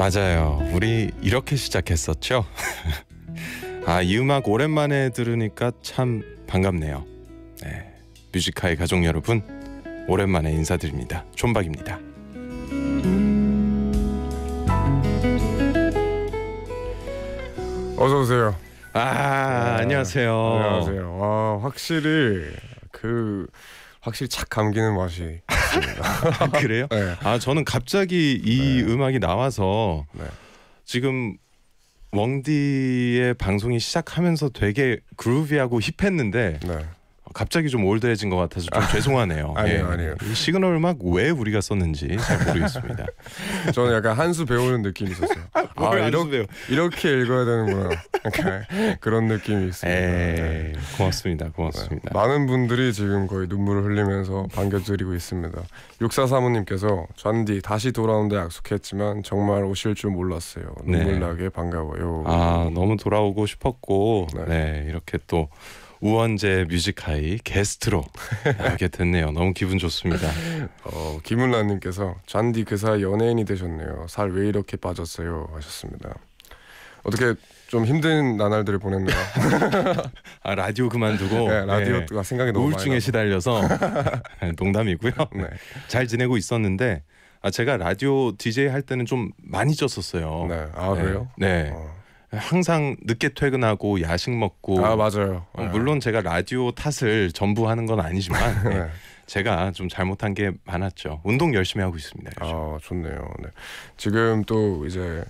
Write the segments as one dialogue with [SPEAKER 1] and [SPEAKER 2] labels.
[SPEAKER 1] 맞아요. 우리 이렇게 시작했었죠. 아, 이 음악 오랜만에 들으니까 참 반갑네요. 네. 뮤지카의 가족 여러분, 오랜만에 인사드립니다. 촌박입니다.
[SPEAKER 2] 어서 오세요.
[SPEAKER 1] 아,
[SPEAKER 2] 네.
[SPEAKER 1] 안녕하세요.
[SPEAKER 2] 안녕하세요. 와 확실히 그 확실히 착 감기는 맛이 있습니다.
[SPEAKER 1] 아, 그래요?
[SPEAKER 2] 네.
[SPEAKER 1] 아, 저는 갑자기 이
[SPEAKER 2] 네.
[SPEAKER 1] 음악이 나와서
[SPEAKER 2] 네.
[SPEAKER 1] 지금 웡디의 방송이 시작하면서 되게 그루비하고 힙했는데
[SPEAKER 2] 네.
[SPEAKER 1] 갑자기 좀 올드해진 것 같아서 좀 죄송하네요. 예.
[SPEAKER 2] 아니에요, 아니에요.
[SPEAKER 1] 이 시그널 음악 왜 우리가 썼는지 잘 모르겠습니다.
[SPEAKER 2] 저는 약간 한수 배우는 느낌이 있었어요.
[SPEAKER 1] 아뭘
[SPEAKER 2] 이렇게? 이렇게 읽어야 되는구나. 그런 느낌이 있습니다. 네.
[SPEAKER 1] 에이, 고맙습니다. 고맙습니다.
[SPEAKER 2] 많은 분들이 지금 거의 눈물을 흘리면서 반겨드리고 있습니다. 6435님께서 잔디 다시 돌아온다 약속했지만 정말 오실 줄 몰랐어요. 눈물
[SPEAKER 1] 네.
[SPEAKER 2] 나게 반가워요.
[SPEAKER 1] 아 너무 돌아오고 싶었고
[SPEAKER 2] 네.
[SPEAKER 1] 네, 이렇게 또 우원재 뮤직하이 게스트로 하게 됐네요. 너무 기분 좋습니다.
[SPEAKER 2] 어, 김은라님께서 잔디 그 사이 연예인이 되셨네요. 살 왜 이렇게 빠졌어요 하셨습니다. 어떻게 좀 힘든 나날들을 보냈나요?
[SPEAKER 1] 아 라디오 그만두고
[SPEAKER 2] 네, 라디오가
[SPEAKER 1] 네,
[SPEAKER 2] 생각이 너무
[SPEAKER 1] 우울증에 시달려서 농담이고요.
[SPEAKER 2] 나서. 네.
[SPEAKER 1] 잘 지내고 있었는데 아 제가 라디오 DJ 할 때는 좀 많이 쪘었어요.
[SPEAKER 2] 네. 아 그래요?
[SPEAKER 1] 네.
[SPEAKER 2] 어.
[SPEAKER 1] 항상 늦게 퇴근하고 야식 먹고
[SPEAKER 2] 아 맞아요.
[SPEAKER 1] 어, 물론 제가 라디오 탓을 전부 하는 건 아니지만 네,
[SPEAKER 2] 네.
[SPEAKER 1] 제가 좀 잘못한 게 많았죠. 운동 열심히 하고 있습니다. 요즘.
[SPEAKER 2] 아 좋네요. 네. 지금 또 이제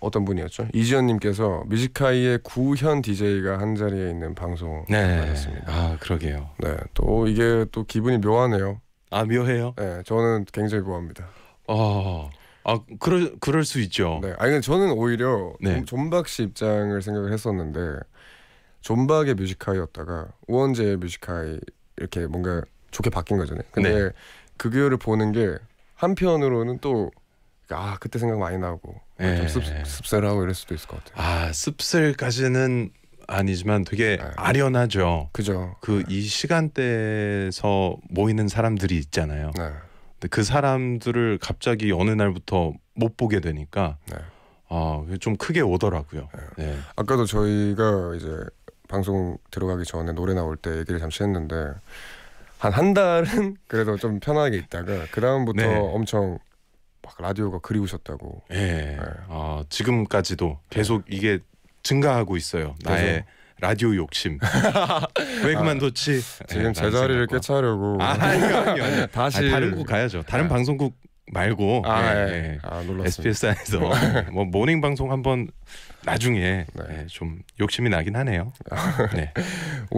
[SPEAKER 2] 어떤 분이었죠? 이지연님께서 뮤지카이의 구현 DJ가 한 자리에 있는 방송
[SPEAKER 1] 네.
[SPEAKER 2] 하셨습니다.
[SPEAKER 1] 아 그러게요.
[SPEAKER 2] 네. 또 이게 또 기분이 묘하네요.
[SPEAKER 1] 아 묘해요.
[SPEAKER 2] 네. 저는 굉장히 묘합니다.
[SPEAKER 1] 어. 아 그럴 그럴 수 있죠.
[SPEAKER 2] 네. 아니 저는 오히려
[SPEAKER 1] 네.
[SPEAKER 2] 존- 존박 씨 입장을 생각을 했었는데 존박의 뮤직하이였다가 우원재의 뮤직하이 이렇게 뭔가 좋게 바뀐 거잖아요. 근데
[SPEAKER 1] 네.
[SPEAKER 2] 그거를 보는 게 한편으로는 또 아 그때 생각 많이 나고
[SPEAKER 1] 네.
[SPEAKER 2] 좀 씁, 씁쓸하고 이럴 수도 있을 것 같아요.
[SPEAKER 1] 아 씁쓸까지는 아니지만 되게
[SPEAKER 2] 네.
[SPEAKER 1] 아련하죠.
[SPEAKER 2] 그죠?
[SPEAKER 1] 그 이 시간대에서 모이는 사람들이 있잖아요.
[SPEAKER 2] 네.
[SPEAKER 1] 그 사람들을 갑자기 어느 날부터 못 보게 되니까
[SPEAKER 2] 네.
[SPEAKER 1] 아좀 크게 오더라고요. 네.
[SPEAKER 2] 아까도 저희가 이제 방송 들어가기 전에 노래 나올 때 얘기를 잠시 했는데 한 한 달은 그래도 좀 편하게 있다가 그 다음부터
[SPEAKER 1] 네.
[SPEAKER 2] 엄청 막 라디오가 그리우셨다고.
[SPEAKER 1] 예.
[SPEAKER 2] 네.
[SPEAKER 1] 아, 지금까지도 계속 이게 증가하고 있어요. 나의 라디오 욕심. 왜 그만뒀지?
[SPEAKER 2] 지금
[SPEAKER 1] 네,
[SPEAKER 2] 제자리를
[SPEAKER 1] 라는 생각과.
[SPEAKER 2] 꿰차려고
[SPEAKER 1] 아, 아니요, 아니요, 아니요.
[SPEAKER 2] 다시
[SPEAKER 1] 아니, 다른 곳 가야죠. 다른
[SPEAKER 2] 아.
[SPEAKER 1] 방송국 말고
[SPEAKER 2] 아,
[SPEAKER 1] 예,
[SPEAKER 2] 예.
[SPEAKER 1] 예.
[SPEAKER 2] 아 놀랐습니다.
[SPEAKER 1] SBS 안에서 뭐 morning 방송 한번 나중에
[SPEAKER 2] 네.
[SPEAKER 1] 예, 좀 욕심이 나긴 하네요. 네.